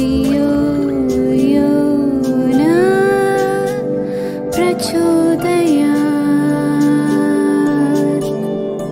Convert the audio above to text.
य प्रचोदया